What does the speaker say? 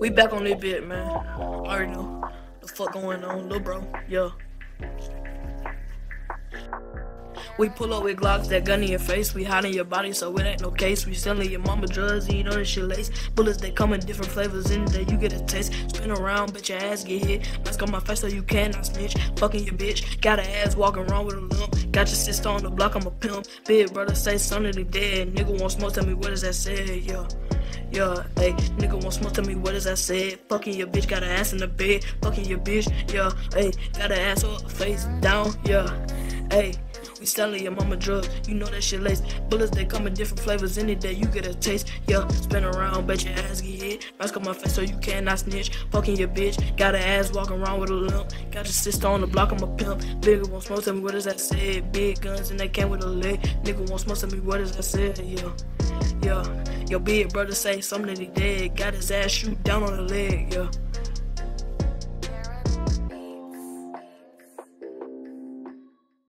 We back on this bit, man. I already know the fuck going on, little bro. Yeah. We pull up with Glocks, that gun in your face. We hide in your body, so it ain't no case. We selling your mama drugs, you know that shit lace. Bullets, they come in different flavors, in there you get a taste. Spin around, bitch, your ass get hit. Mask on my face so you cannot snitch. Fucking your bitch, got a ass walking around with a lump. Got your sister on the block, I'm a pimp. Big brother say son of the dead. Nigga want smoke, tell me what does that say, yeah. Yeah, hey, nigga want smoke, tell me what does that say? Fucking your bitch, got an ass in the bed. Fucking your bitch, yeah, hey, got an ass up, face down, yeah, hey. We selling your mama drugs, you know that shit lace. Bullets, they come in different flavors. Any day you get a taste. Yeah, spin around, bet your ass get hit. Mask on my face so you cannot snitch. Fucking your bitch, got an ass walking around with a limp. Got your sister on the block, I'm a pimp. Nigga want smoke, tell me what does that say? Big guns and they came with a leg. Nigga want smoke, tell me what does that say? Yeah, yeah. Your big brother say something that he dead. Got his ass shoot down on the leg, yeah.